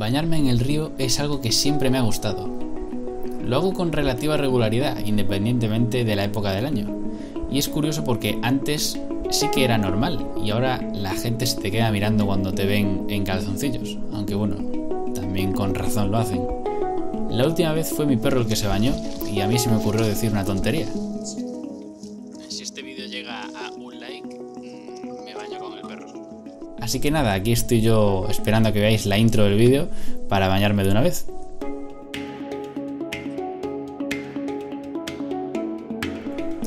bañarme en el río es algo que siempre me ha gustado. Lo hago con relativa regularidad, independientemente de la época del año. Y es curioso porque antes sí que era normal y ahora la gente se te queda mirando cuando te ven en calzoncillos, aunque bueno, también con razón lo hacen. La última vez fue mi perro el que se bañó y a mí se me ocurrió decir una tontería. Así que nada, aquí estoy yo esperando a que veáis la intro del vídeo para bañarme de una vez.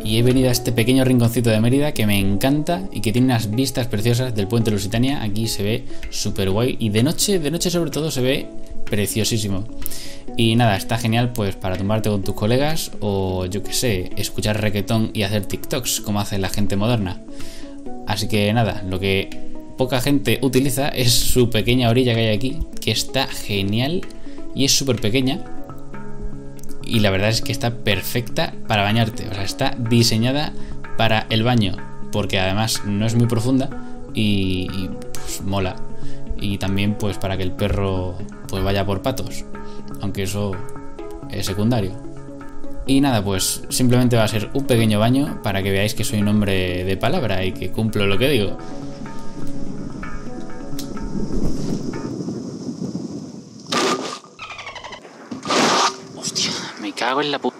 y he venido a este pequeño rinconcito de Mérida que me encanta y que tiene unas vistas preciosas del puente Lusitania. Aquí se ve súper guay y de noche, de noche sobre todo se ve preciosísimo. Y nada, está genial pues para tumbarte con tus colegas o yo que sé, escuchar reggaetón y hacer TikToks como hace la gente moderna. Así que nada, lo que poca gente utiliza es su pequeña orilla que hay aquí, que está genial y es súper pequeña y la verdad es que está perfecta para bañarte. O sea, está diseñada para el baño, porque además no es muy profunda y, pues, mola. Y también pues para que el perro pues vaya por patos, aunque eso es secundario. Y nada, pues simplemente va a ser un pequeño baño para que veáis que soy un hombre de palabra y que cumplo lo que digo. Cago en la puta.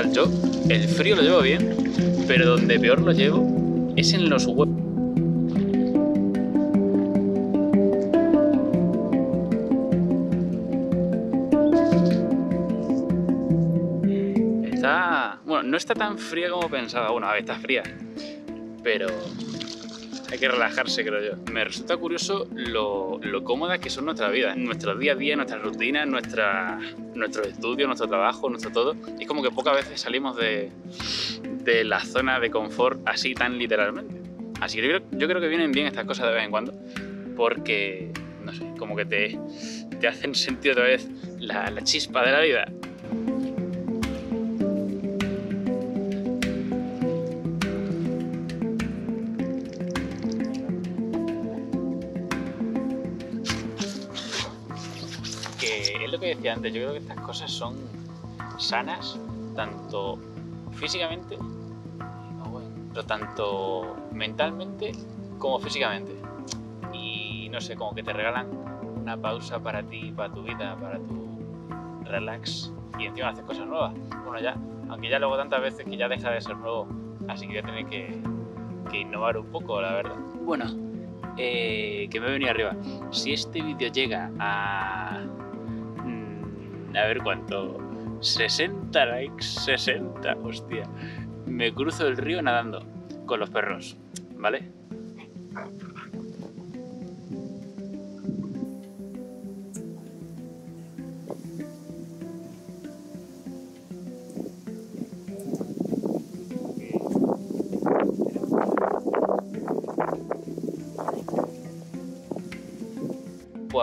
El frío lo llevo bien, pero donde peor lo llevo es en los huevos. Está... Bueno, no está tan fría como pensaba. Bueno, a ver, está fría. Pero hay que relajarse, creo yo. Me resulta curioso lo, lo cómoda que son nuestras vidas, nuestro día a día, nuestras rutinas, nuestra, nuestro estudio, nuestro trabajo, nuestro todo. Es como que pocas veces salimos de, de la zona de confort así tan literalmente. Así que yo yo creo, que vienen bien estas cosas de vez en cuando, porque, no sé, como que te, te hacen sentir otra vez la, la chispa de la vida. Decía antes, yo creo que estas cosas son sanas, tanto físicamente, pero tanto mentalmente como físicamente. Y no sé, como que te regalan una pausa para ti, para tu vida, para tu relax y encima haces cosas nuevas. Bueno, ya, aunque ya luego tantas veces que ya deja de ser nuevo, así que voy a que innovar un poco, la verdad. Bueno, eh, que me he venido arriba. Si este vídeo llega a a ver cuánto. 60 likes, 60, hostia. Me cruzo el río nadando con los perros, ¿vale?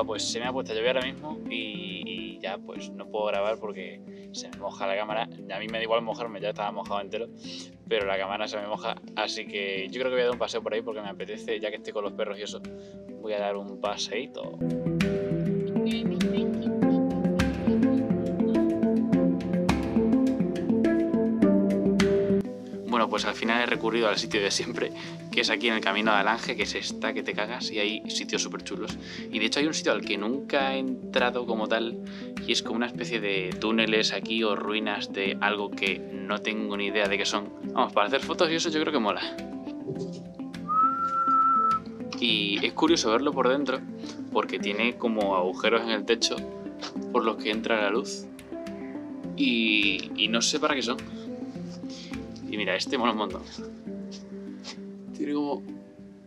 pues se me ha puesto a llover ahora mismo pues no puedo grabar porque se me moja la cámara. A mí me da igual mojarme, ya estaba mojado entero, pero la cámara se me moja. Así que yo creo que voy a dar un paseo por ahí porque me apetece, ya que estoy con los perros y eso, voy a dar un paseíto. pues al final he recurrido al sitio de siempre, que es aquí en el camino de Alange, que se está que te cagas y hay sitios súper chulos. Y de hecho hay un sitio al que nunca he entrado como tal y es como una especie de túneles aquí o ruinas de algo que no tengo ni idea de qué son. Vamos, para hacer fotos y eso yo creo que mola. Y es curioso verlo por dentro porque tiene como agujeros en el techo por los que entra la luz. Y, y no sé para qué son. Y mira, este mola un montón. Tiene como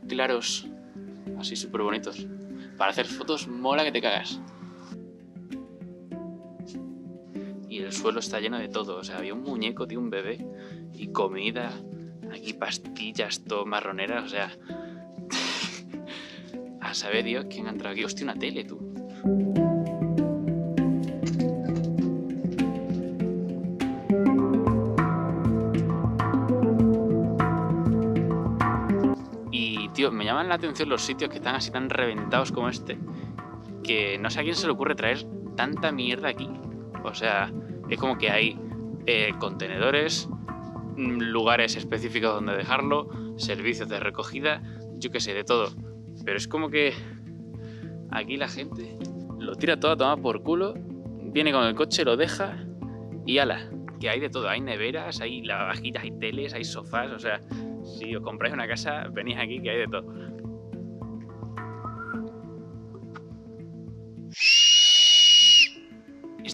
claros, así súper bonitos. Para hacer fotos mola que te cagas. El suelo está lleno de todo. O sea, había un muñeco de un bebé y comida, aquí pastillas, todo marroneras, o sea... a saber Dios quién ha entrado aquí. Hostia, una tele, tú. Y, tío, me llaman la atención los sitios que están así tan reventados como este, que no sé a quién se le ocurre traer tanta mierda aquí. O sea, es como que hay eh, contenedores, mm, lugares específicos donde dejarlo, servicios de recogida, yo qué sé, de todo. Pero es como que aquí la gente lo tira todo a tomar por culo, viene con el coche, lo deja y ala. Que hay de todo, hay neveras, hay lavajitas, hay teles, hay sofás, o sea, si os compráis una casa, venís aquí que hay de todo.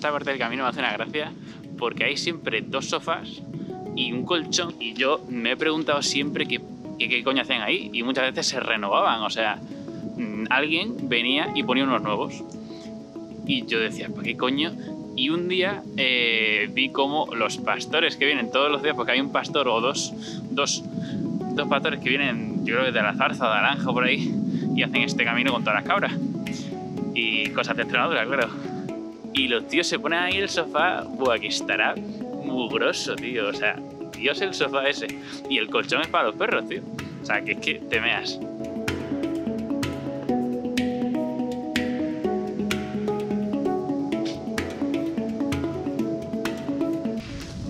Esta parte del camino me hace una gracia porque hay siempre dos sofás y un colchón y yo me he preguntado siempre qué, qué, coño hacen ahí y muchas veces se renovaban, o sea, mm, alguien venía y ponía unos nuevos y yo decía, ¿para qué coño? Y un día eh, vi como los pastores que vienen todos los días, porque hay un pastor o dos, dos, dos pastores que vienen, yo creo que de la zarza, de naranja por ahí, y hacen este camino con todas las cabras. Y cosas de entrenadura, claro. Y los tíos se ponen ahí el sofá, buah, que estará mugroso, tío. O sea, Dios el sofá ese. Y el colchón es para los perros, tío. O sea, que es que te meas.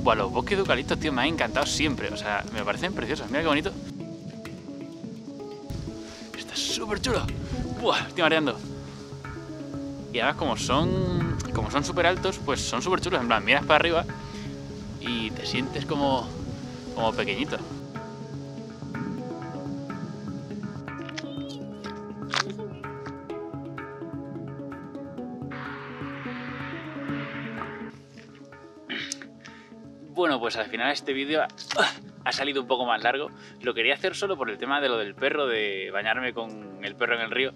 Buah, los bosques de eucaliptos, tío, me han encantado siempre. O sea, me parecen preciosos. Mira qué bonito. Está súper chulo. Buah, estoy mareando. Y además, como son como son súper altos, pues son súper chulos. En plan, miras para arriba y te sientes como, como pequeñito. Bueno, pues al final este vídeo ha salido un poco más largo. Lo quería hacer solo por el tema de lo del perro, de bañarme con el perro en el río.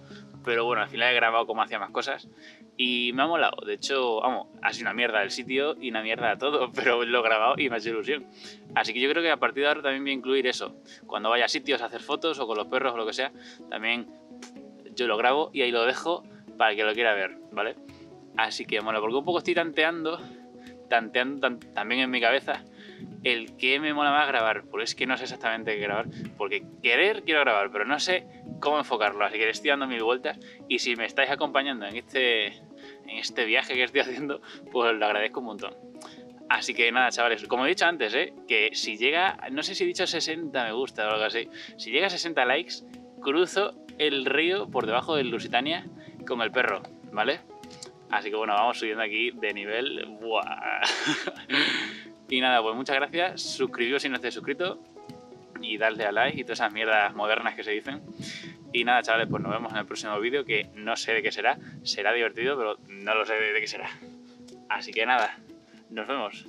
Pero bueno, al final he grabado como hacía más cosas. Y me ha molado. De hecho, vamos, ha sido una mierda el sitio y una mierda todo. Pero lo he grabado y me ha hecho ilusión. Así que yo creo que a partir de ahora también voy a incluir eso. Cuando vaya a sitios a hacer fotos o con los perros o lo que sea, también yo lo grabo y ahí lo dejo para que lo quiera ver, ¿vale? Así que bueno, porque un poco estoy tanteando tanteando también en mi cabeza el que me mola más grabar, porque es que no sé exactamente qué grabar, porque querer quiero grabar, pero no sé cómo enfocarlo, así que le estoy dando mil vueltas y si me estáis acompañando en este, en este viaje que estoy haciendo, pues lo agradezco un montón. Así que nada, chavales, como he dicho antes, ¿eh? que si llega, no sé si he dicho 60 me gusta o algo así, si llega a 60 likes, cruzo el río por debajo del Lusitania con el perro, ¿vale? Así que bueno, vamos subiendo aquí de nivel. ¡Buah! Y nada, pues muchas gracias. Suscribiros si no estáis suscrito. Y darle a like y todas esas mierdas modernas que se dicen. Y nada, chavales, pues nos vemos en el próximo vídeo que no sé de qué será. Será divertido, pero no lo sé de qué será. Así que nada, nos vemos.